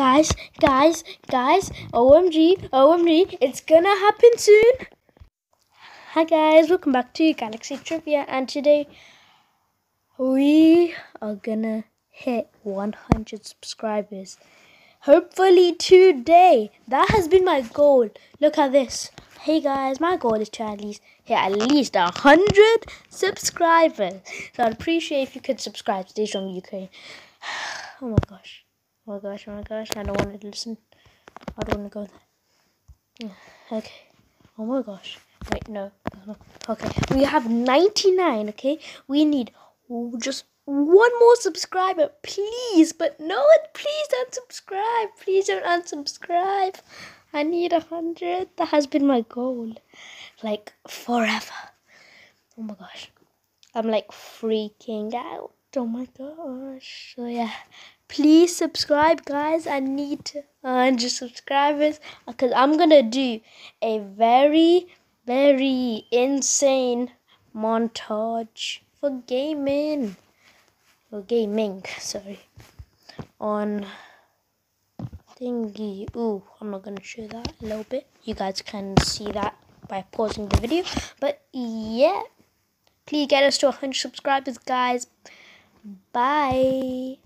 guys, guys, guys, OMG, OMG, it's gonna happen soon. Hi guys, welcome back to Galaxy Trivia and today we are gonna hit 100 subscribers. Hopefully today. That has been my goal. Look at this. Hey guys, my goal is to at least hit at least 100 subscribers. So I'd appreciate if you could subscribe. Stay strong, Ukraine. Oh my gosh. Oh my gosh, oh my gosh. I don't want to listen. I don't want to go there. Okay. Oh my gosh. Wait, no. Okay. We have 99, okay? We need just one more subscriber, please. But no one, please don't subscribe. Please don't unsubscribe. I need a hundred. That has been my goal. Like forever. Oh my gosh. I'm like freaking out. Oh my gosh. So yeah. Please subscribe guys. I need 100 subscribers because I'm gonna do a very very insane montage for gaming. For gaming sorry. On thingy. Ooh i'm not gonna show that a little bit. You guys can see that by pausing the video. But yeah. Please get us to 100 subscribers guys bye